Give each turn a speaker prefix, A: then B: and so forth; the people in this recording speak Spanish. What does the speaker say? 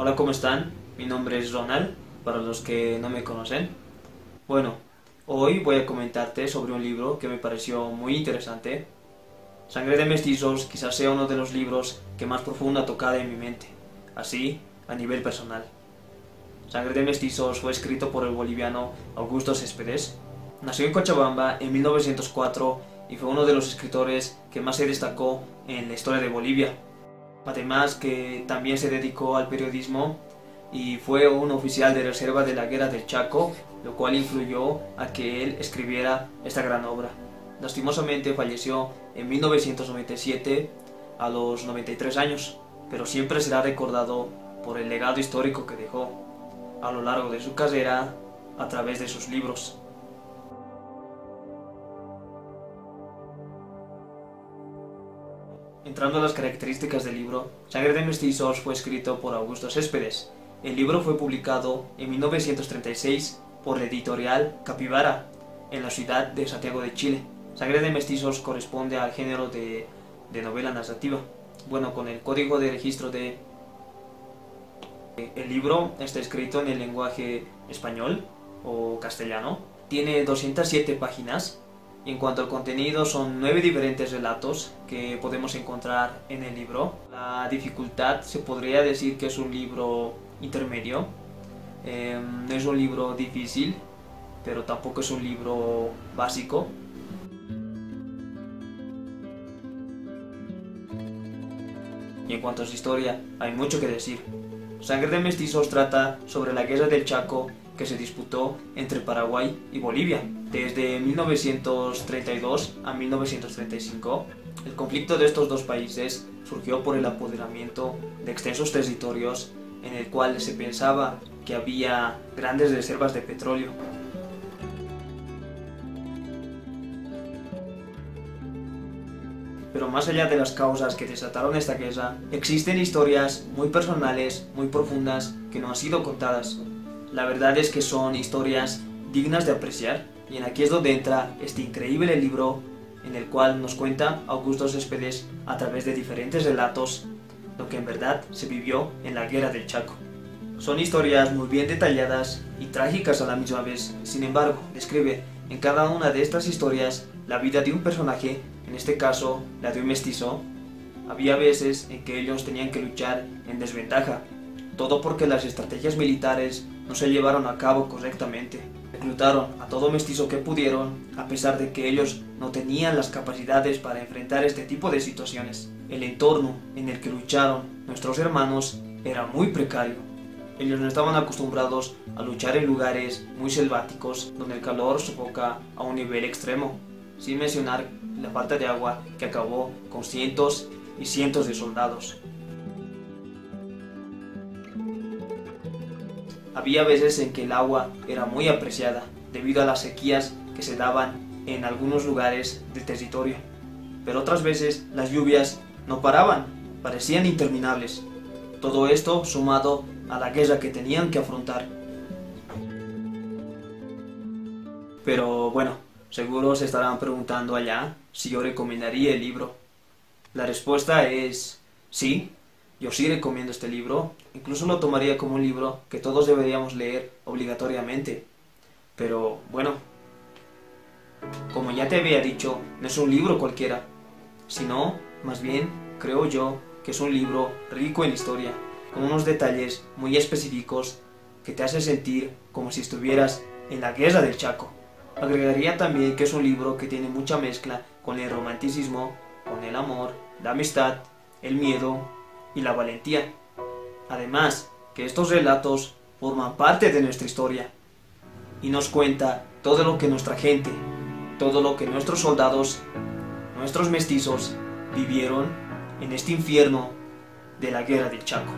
A: Hola, ¿cómo están? Mi nombre es Ronald, para los que no me conocen. Bueno, hoy voy a comentarte sobre un libro que me pareció muy interesante. Sangre de Mestizos quizás sea uno de los libros que más profundo ha en mi mente, así a nivel personal. Sangre de Mestizos fue escrito por el boliviano Augusto Céspedes. Nació en Cochabamba en 1904 y fue uno de los escritores que más se destacó en la historia de Bolivia. Además que también se dedicó al periodismo y fue un oficial de reserva de la Guerra del Chaco, lo cual influyó a que él escribiera esta gran obra. Lastimosamente falleció en 1997 a los 93 años, pero siempre será recordado por el legado histórico que dejó a lo largo de su carrera a través de sus libros. Entrando a las características del libro, Sangre de Mestizos fue escrito por Augusto Céspedes. El libro fue publicado en 1936 por la editorial Capibara, en la ciudad de Santiago de Chile. Sangre de Mestizos corresponde al género de, de novela narrativa. Bueno, con el código de registro de... El libro está escrito en el lenguaje español o castellano. Tiene 207 páginas en cuanto al contenido, son nueve diferentes relatos que podemos encontrar en el libro. La dificultad se podría decir que es un libro intermedio. Eh, no es un libro difícil, pero tampoco es un libro básico. Y en cuanto a su historia, hay mucho que decir. Sangre de Mestizos trata sobre la guerra del Chaco que se disputó entre Paraguay y Bolivia. Desde 1932 a 1935, el conflicto de estos dos países surgió por el apoderamiento de extensos territorios en el cual se pensaba que había grandes reservas de petróleo. Pero más allá de las causas que desataron esta guerra, existen historias muy personales, muy profundas, que no han sido contadas. La verdad es que son historias dignas de apreciar y en aquí es donde entra este increíble libro en el cual nos cuenta Augusto Céspedes a través de diferentes relatos lo que en verdad se vivió en la guerra del Chaco. Son historias muy bien detalladas y trágicas a la misma vez, sin embargo, describe en cada una de estas historias la vida de un personaje, en este caso la de un mestizo. Había veces en que ellos tenían que luchar en desventaja, todo porque las estrategias militares no se llevaron a cabo correctamente. Reclutaron a todo mestizo que pudieron, a pesar de que ellos no tenían las capacidades para enfrentar este tipo de situaciones. El entorno en el que lucharon nuestros hermanos era muy precario. Ellos no estaban acostumbrados a luchar en lugares muy selváticos donde el calor sofoca a un nivel extremo, sin mencionar la falta de agua que acabó con cientos y cientos de soldados. Había veces en que el agua era muy apreciada debido a las sequías que se daban en algunos lugares del territorio, pero otras veces las lluvias no paraban, parecían interminables. Todo esto sumado a la guerra que tenían que afrontar. Pero bueno, seguro se estarán preguntando allá si yo recomendaría el libro. La respuesta es sí, yo sí recomiendo este libro, incluso lo tomaría como un libro que todos deberíamos leer obligatoriamente. Pero bueno, como ya te había dicho, no es un libro cualquiera, sino, más bien, creo yo, que es un libro rico en historia, con unos detalles muy específicos que te hace sentir como si estuvieras en la guerra del Chaco. Agregaría también que es un libro que tiene mucha mezcla con el romanticismo, con el amor, la amistad, el miedo y la valentía. Además, que estos relatos forman parte de nuestra historia y nos cuenta todo lo que nuestra gente, todo lo que nuestros soldados, nuestros mestizos vivieron en este infierno de la guerra del Chaco.